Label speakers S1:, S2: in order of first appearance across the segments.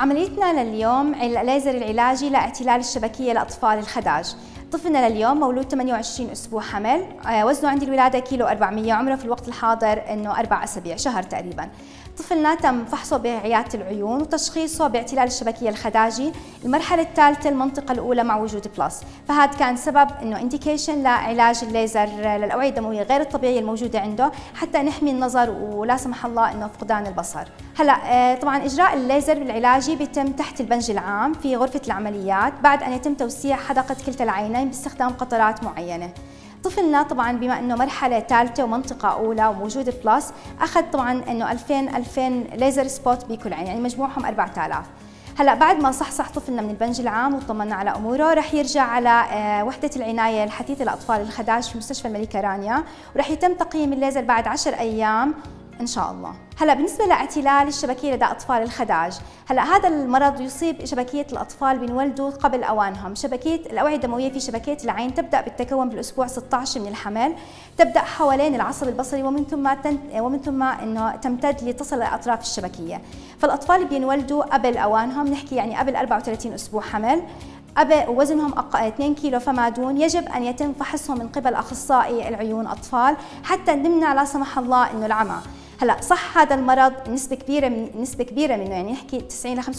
S1: عمليتنا لليوم الليزر العلاجي لإعتلال الشبكية لأطفال الخداج. طفلنا لليوم مولود 28 أسبوع حمل. آه، وزنه عند الولادة كيلو 400 عمره في الوقت الحاضر إنه أربع أسابيع شهر تقريبا. طفلنا تم فحصه بعيادة العيون وتشخيصه باعتلال الشبكية الخداجي المرحلة الثالثة المنطقة الأولى مع وجود plus. فهذا كان سبب إنه indication لعلاج الليزر للأوعية الدموية غير الطبيعية الموجودة عنده حتى نحمي النظر ولا سمح الله إنه فقدان البصر. هلأ آه، طبعا إجراء الليزر العلاجي بيتم تحت البنج العام في غرفة العمليات بعد أن يتم توسيع حدقة كلتا العينين باستخدام قطرات معينة. طفلنا طبعا بما إنه مرحلة ثالثة ومنطقة أولى وموجود plus أخذ طبعا إنه 2000 2000 laser spot بكل عين يعني مجموعهم 4000 هلأ بعد ما صحصح طفلنا من البنج العام وطمنا على أموره رح يرجع على آه، وحدة العناية الحثيثة لأطفال الخداج في مستشفى الملكة رانيا ورح يتم تقييم الليزر بعد 10 أيام إن شاء الله. هلا بالنسبة لاعتلال الشبكية لدى أطفال الخداج هلا هذا المرض يصيب شبكية الأطفال بينولدوا قبل أوانهم. شبكية الأوعية الدموية في شبكية العين تبدأ بالتكون بالأسبوع 16 من الحمل تبدأ حوالين العصب البصري ومن ثم ومن ثم إنه تمتد لتصل لاطراف الشبكية. فالأطفال بينولدوا قبل أوانهم نحكي يعني قبل 34 أسبوع حمل. وزنهم 2 كيلو فما دون يجب أن يتم فحصهم من قبل أخصائي العيون أطفال حتى نمنع لا سمح الله إنه العمى. هلا صح هذا المرض نسبة كبيرة من نسبة كبيرة منه يعني نحكي 90 ل 95%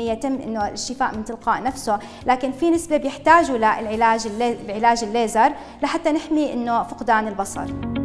S1: يتم إنه الشفاء من تلقاء نفسه لكن في نسبة بيحتاجوا للعلاج العلاج الليزر لحتى نحمي إنه فقدان البصر.